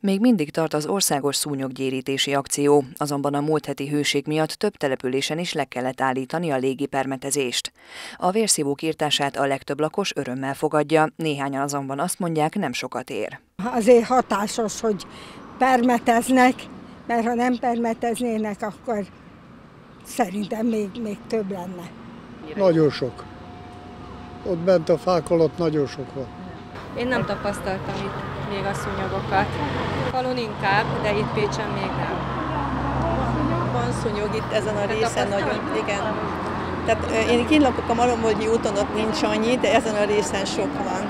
Még mindig tart az országos szúnyoggyérítési akció, azonban a múlt heti hőség miatt több településen is le kellett állítani a légi permetezést. A vérszívók írtását a legtöbb lakos örömmel fogadja, néhányan azonban azt mondják, nem sokat ér. Azért hatásos, hogy permeteznek, mert ha nem permeteznének, akkor szerintem még, még több lenne. Nagyon sok. Ott bent a fák alatt nagyon sok van. Én nem tapasztaltam itt még a szúnyogokat. Falun inkább, de itt Pécsen még nem. Van szúnyog itt ezen a részen nagyon, igen. Tehát én kint lakok a Marombolgyi úton, ott nincs annyi, de ezen a részen sok van.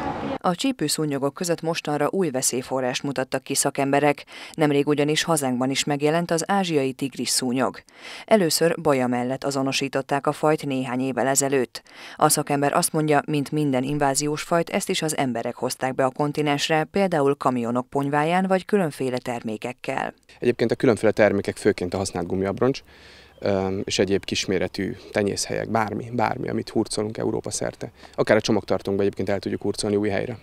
A csípőszúnyogok között mostanra új veszélyforrást mutattak ki szakemberek, nemrég ugyanis hazánkban is megjelent az ázsiai tigris szúnyog. Először Baja mellett azonosították a fajt néhány évvel ezelőtt. A szakember azt mondja, mint minden inváziós fajt, ezt is az emberek hozták be a kontinensre, például kamionok ponyváján vagy különféle termékekkel. Egyébként a különféle termékek főként a használt gumiabroncs, és egyéb kisméretű tenyészhelyek, bármi, bármi, amit hurcolunk Európa szerte. Akár a csomagtartónkba egyébként el tudjuk hurcolni új helyre.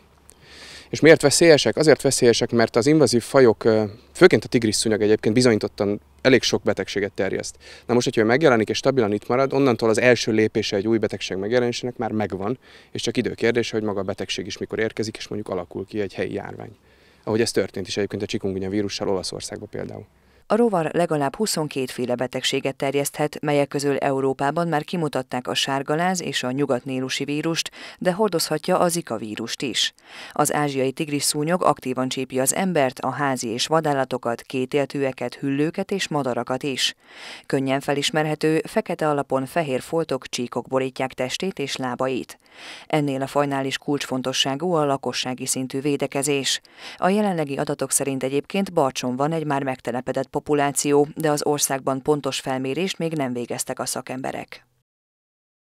És miért veszélyesek? Azért veszélyesek, mert az invazív fajok, főként a tigris szúnyog egyébként bizonyítottan elég sok betegséget terjeszt. Na most, hogyha ő megjelenik és stabilan itt marad, onnantól az első lépése egy új betegség megjelenésének már megvan, és csak időkérdése, hogy maga a betegség is mikor érkezik, és mondjuk alakul ki egy helyi járvány. Ahogy ez történt is egyébként a csikungunya vírussal Olaszországban például. A rovar legalább 22 féle betegséget terjeszthet, melyek közül Európában már kimutatták a sárgaláz és a nyugatnélusi vírust, de hordozhatja a zika vírust is. Az ázsiai tigris szúnyog aktívan csípi az embert, a házi és vadállatokat, kétéltűeket, hüllőket és madarakat is. Könnyen felismerhető, fekete alapon fehér foltok, csíkok borítják testét és lábait. Ennél a fajnál is kulcsfontosságú a lakossági szintű védekezés. A jelenlegi adatok szerint egyébként Barcson van egy már megtelepedett populáció, de az országban pontos felmérést még nem végeztek a szakemberek.